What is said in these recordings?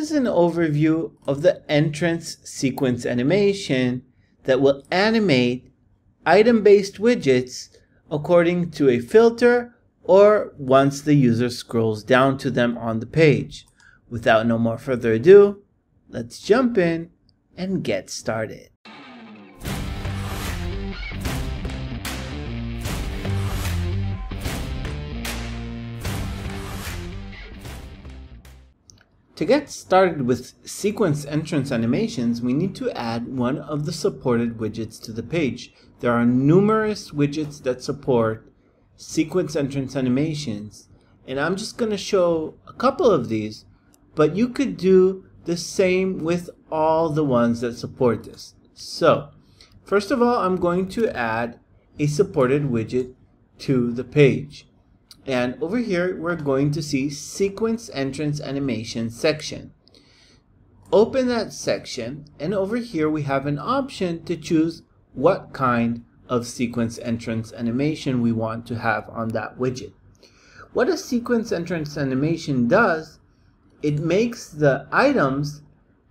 is an overview of the entrance sequence animation that will animate item-based widgets according to a filter or once the user scrolls down to them on the page. Without no more further ado, let's jump in and get started. To get started with sequence entrance animations, we need to add one of the supported widgets to the page. There are numerous widgets that support sequence entrance animations, and I'm just going to show a couple of these, but you could do the same with all the ones that support this. So, first of all, I'm going to add a supported widget to the page. And over here, we're going to see sequence entrance animation section. Open that section, and over here we have an option to choose what kind of sequence entrance animation we want to have on that widget. What a sequence entrance animation does, it makes the items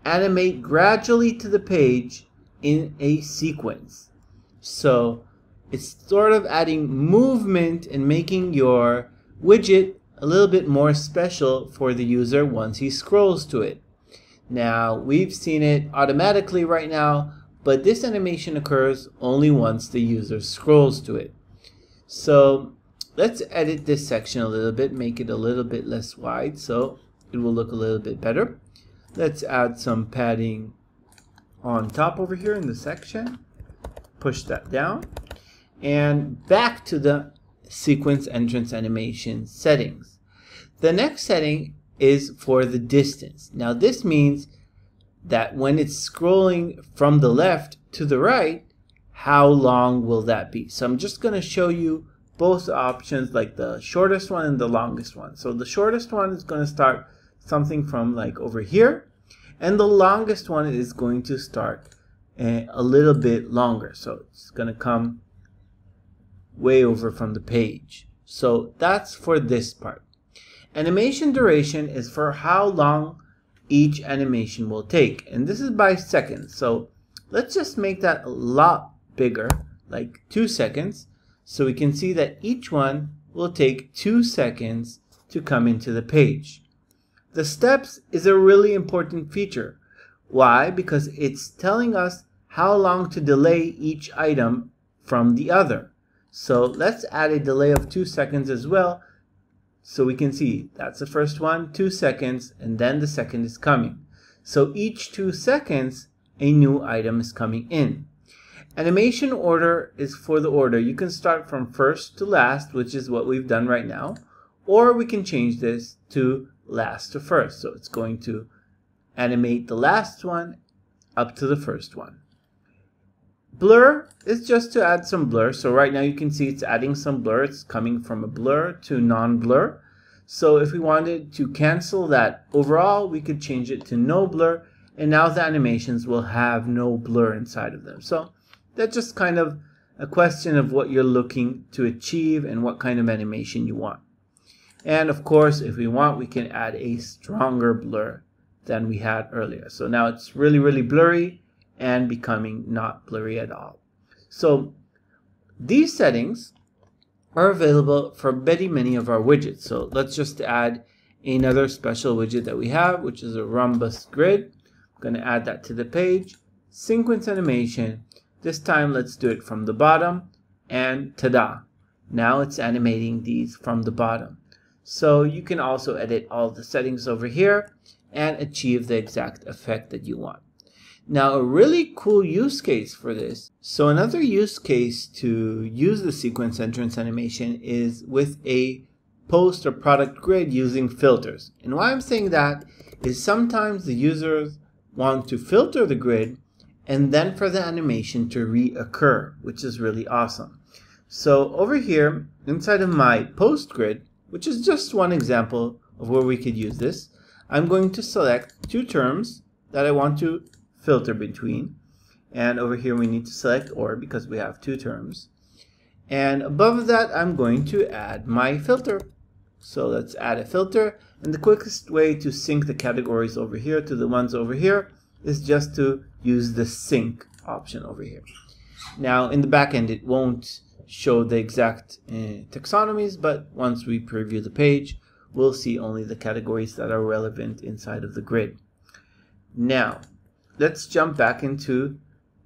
animate gradually to the page in a sequence. So it's sort of adding movement and making your widget a little bit more special for the user once he scrolls to it. Now, we've seen it automatically right now, but this animation occurs only once the user scrolls to it. So let's edit this section a little bit, make it a little bit less wide so it will look a little bit better. Let's add some padding on top over here in the section. Push that down and back to the sequence entrance animation settings. The next setting is for the distance. Now this means that when it's scrolling from the left to the right, how long will that be? So I'm just going to show you both options like the shortest one and the longest one. So the shortest one is going to start something from like over here and the longest one is going to start eh, a little bit longer. So it's going to come way over from the page. So that's for this part. Animation duration is for how long each animation will take. And this is by seconds. So let's just make that a lot bigger, like two seconds. So we can see that each one will take two seconds to come into the page. The steps is a really important feature. Why? Because it's telling us how long to delay each item from the other. So let's add a delay of two seconds as well. So we can see that's the first one, two seconds, and then the second is coming. So each two seconds, a new item is coming in. Animation order is for the order. You can start from first to last, which is what we've done right now, or we can change this to last to first. So it's going to animate the last one up to the first one. Blur is just to add some blur. So right now you can see it's adding some blur. It's coming from a blur to non-blur. So if we wanted to cancel that overall, we could change it to no blur. And now the animations will have no blur inside of them. So that's just kind of a question of what you're looking to achieve and what kind of animation you want. And of course, if we want, we can add a stronger blur than we had earlier. So now it's really, really blurry and becoming not blurry at all. So these settings are available for many, many of our widgets. So let's just add another special widget that we have, which is a rhombus grid. I'm going to add that to the page. Sequence animation. This time, let's do it from the bottom. And ta-da! Now it's animating these from the bottom. So you can also edit all the settings over here and achieve the exact effect that you want. Now, a really cool use case for this. So another use case to use the sequence entrance animation is with a post or product grid using filters. And why I'm saying that is sometimes the users want to filter the grid and then for the animation to reoccur, which is really awesome. So over here, inside of my post grid, which is just one example of where we could use this, I'm going to select two terms that I want to filter between. And over here we need to select OR because we have two terms. And above that, I'm going to add my filter. So let's add a filter. And the quickest way to sync the categories over here to the ones over here is just to use the sync option over here. Now in the backend it won't show the exact uh, taxonomies, but once we preview the page, we'll see only the categories that are relevant inside of the grid. Now, let's jump back into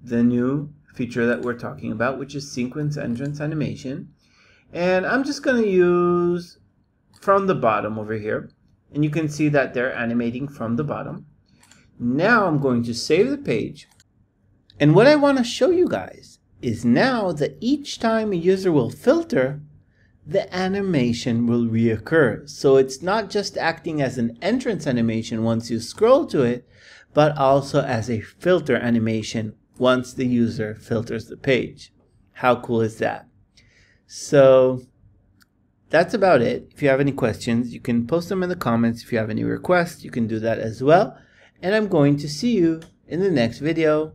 the new feature that we're talking about, which is sequence entrance animation. And I'm just going to use from the bottom over here. And you can see that they're animating from the bottom. Now I'm going to save the page. And what I want to show you guys is now that each time a user will filter, the animation will reoccur. So it's not just acting as an entrance animation once you scroll to it, but also as a filter animation once the user filters the page. How cool is that? So that's about it. If you have any questions, you can post them in the comments. If you have any requests, you can do that as well. And I'm going to see you in the next video.